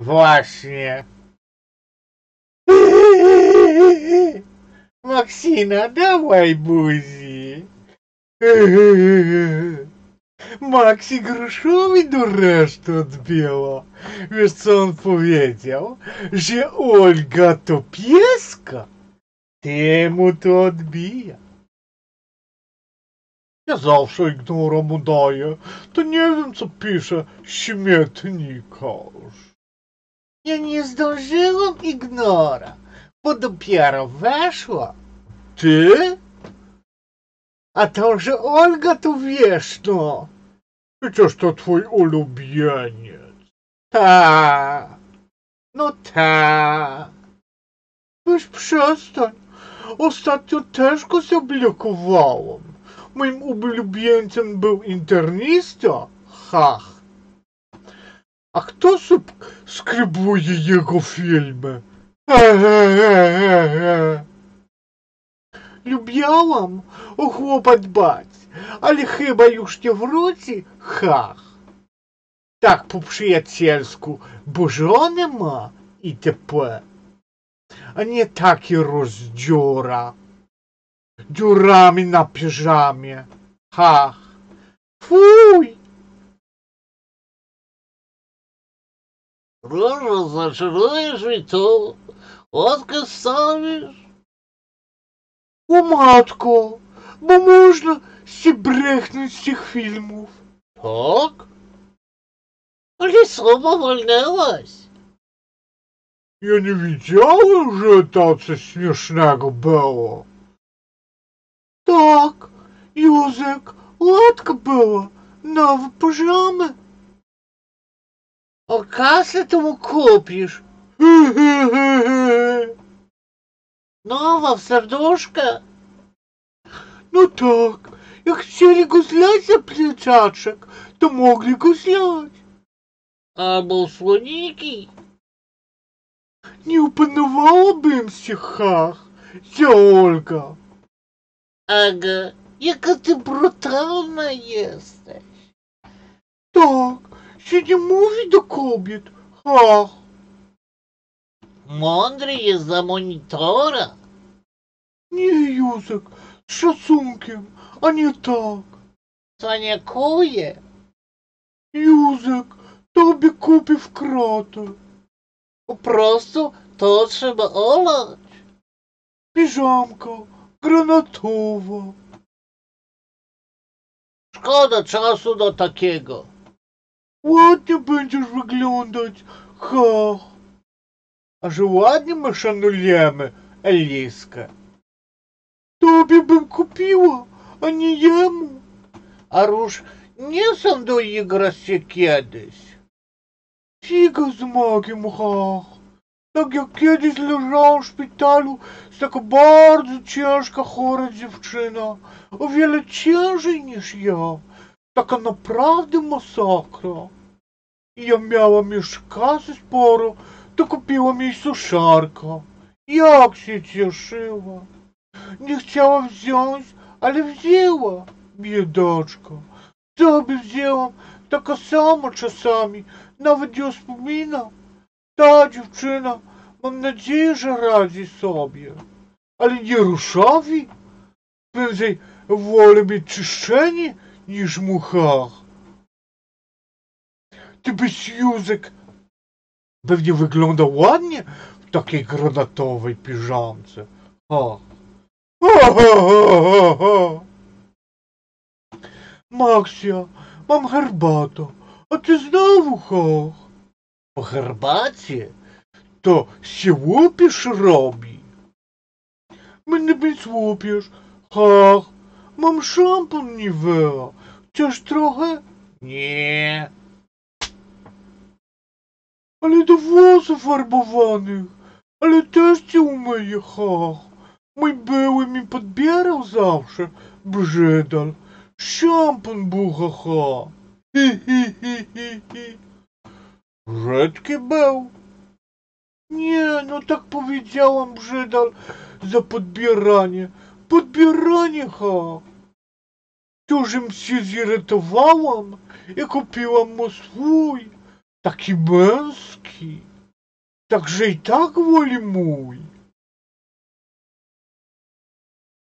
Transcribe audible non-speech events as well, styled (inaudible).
Właśnie. Maksina, dawaj buzi. Maksi Gruszowi do reszty odbiła. Wiesz co on powiedział? Że Olga to pieska. Temu to odbija. Ja zawsze ignora mu daję. To nie wiem co pisze śmietnikarz. Ja nie zdążyłam ignora, bo dopiero weszła. Ty? A to, że Olga to wiesz, no. Przecież to twój ulubieniec. Ta. No ta. Weź przestań. Ostatnio też go zablokowałam. Moim ulubieńcem był internista. Hach. A kto subskrybuje jego filmy? Hehehehe. Lubiałam o chłopa dbać, ale chyba już nie wróci. Hach. Tak po przyjacielsku, bo żonę ma itp. A nie taki rozdziura дюрами на пижаме. Ха! Фуй! Рожу зашируешь и то, отка ставишь. У матку, бо можна сібрехнуть з цих фільмів. Так? Але сома вольнилась. Я не видела уже там смешного было. Так, Юзик, лодка була, нові пижами. Оказ а тому купиш. (laughs) Нова сердушка. Ну так, як хотіли гуслять за плечачок, то могли гуслять. А был слоники. Не упанувала бы им всіх я Ольга. Ага, яка ти брутальна єсте. Так, не мові до кобіт. Ха. Мондрий є за монітора. Ні, Юзик, з шасунким, а не так. Санякує? Юзик, тобі купив крата. Просто то щоб олач. Піжамка. Granatowa. Szkoda czasu do takiego. Ładnie będziesz wyglądać, ha. A że ładnie my szanujemy Eliskę. Tobie bym kupiła, a nie jemu. A róż nie są do igrać się kiedyś. Figa z magiem, ha. Tak jak kiedyś leżała w szpitalu z taka bardzo ciężka, chora dziewczyna. O wiele ciężej niż ja. Taka naprawdę masakra. I ja miałam jeszcze kasy sporo, to kupiłam jej suszarkę. Jak się cieszyła. Nie chciała wziąć, ale wzięła, biedaczka. Sobie wzięłam, taka sama czasami, nawet nie wspominam. Ta dziewczyna, mam nadzieję, że radzi sobie. Ale nie ruszawi. Prędzej wolę mieć czyszczenie niż muchach. Ty byś Józek pewnie wygląda ładnie w takiej granatowej piżamce. Ha. Ha. Maksia, mam herbatę, a ty znowu ha. Po herbacie To się łupisz robi. Mnie być łupiesz. Ha, mam szampon Nivea. Chcesz trochę? nie. Ale do włosów farbowanych. Ale też cię umyję, ha. Mój były mi podbierał zawsze, brzydal. Szampon bucha, ha. Hi, hi, hi, hi, hi. Rzadki był. Nie, no tak powiedziałam, brzydal, za podbieranie. Podbieranie, ha. Dużym się zirytowałam i kupiłam mu swój, taki męski. Także i tak woli mój.